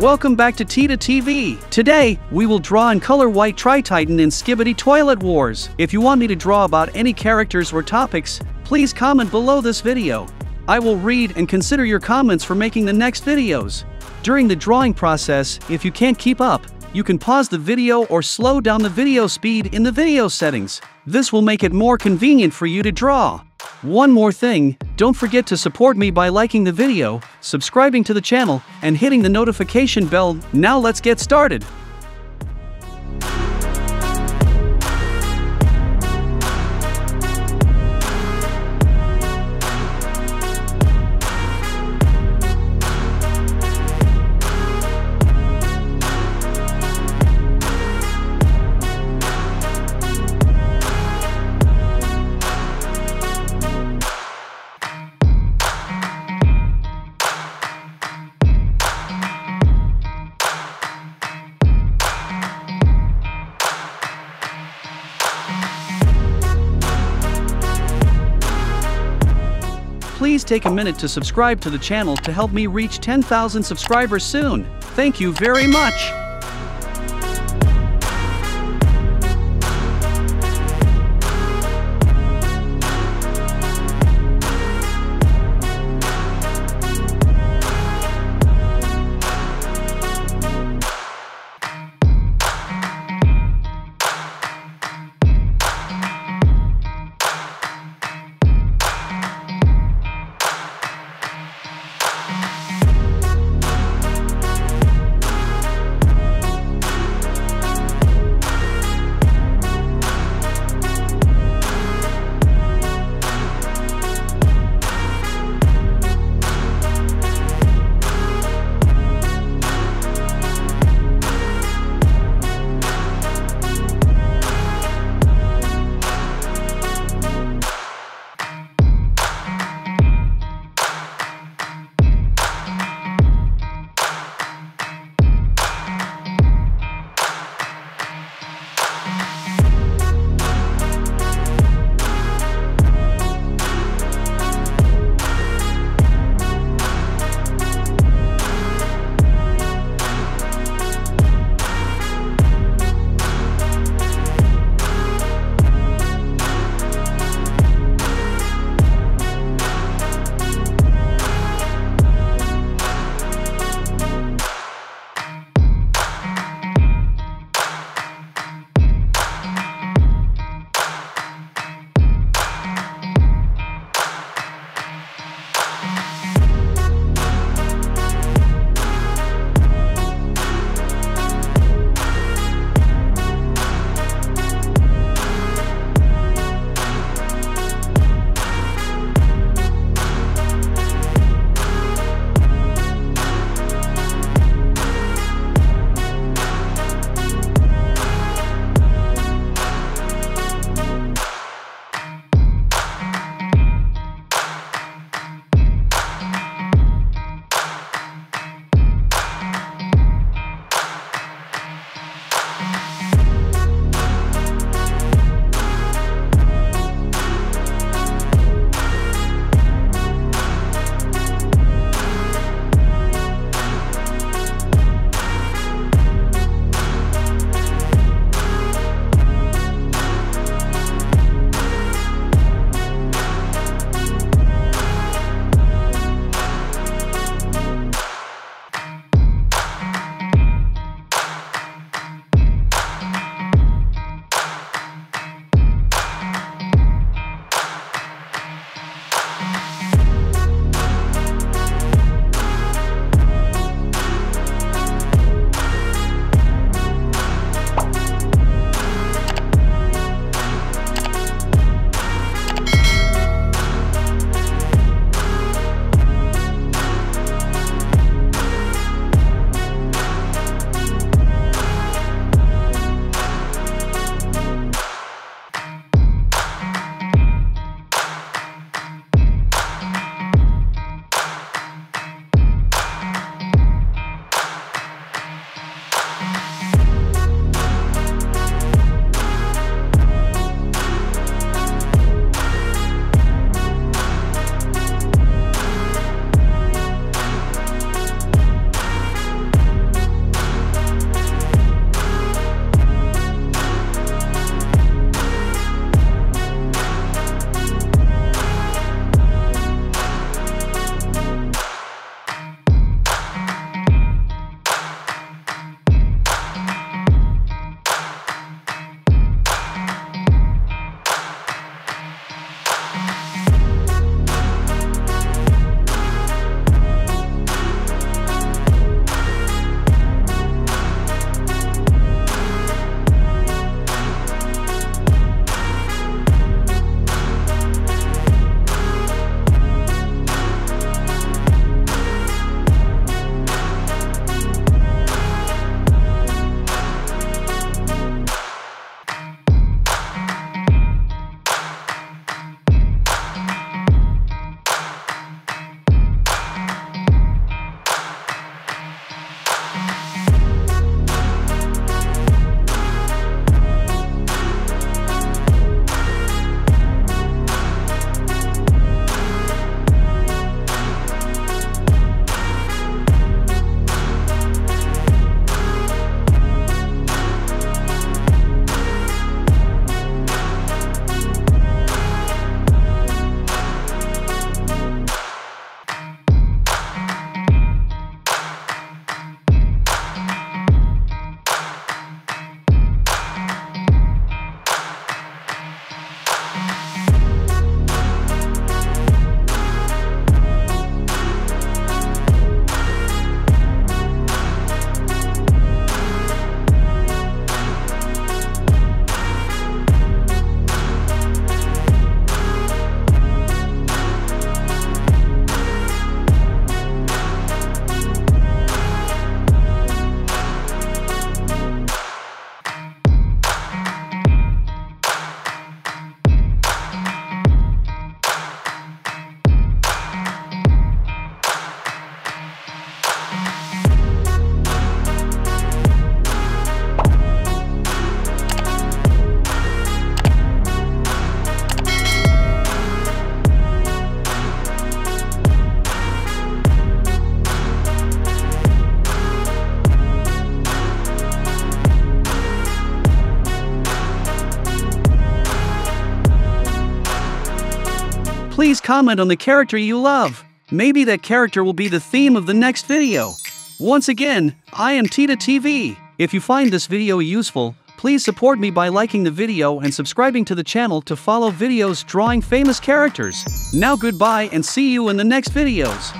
Welcome back to Tida TV. Today, we will draw and color White Tri-Titan in Skibidi Toilet Wars. If you want me to draw about any characters or topics, please comment below this video. I will read and consider your comments for making the next videos. During the drawing process, if you can't keep up, you can pause the video or slow down the video speed in the video settings. This will make it more convenient for you to draw. One more thing, don't forget to support me by liking the video, subscribing to the channel, and hitting the notification bell. Now let's get started. Please take a minute to subscribe to the channel to help me reach 10,000 subscribers soon. Thank you very much. Please comment on the character you love. Maybe that character will be the theme of the next video. Once again, I am Tida TV. If you find this video useful, please support me by liking the video and subscribing to the channel to follow videos drawing famous characters. Now goodbye and see you in the next videos.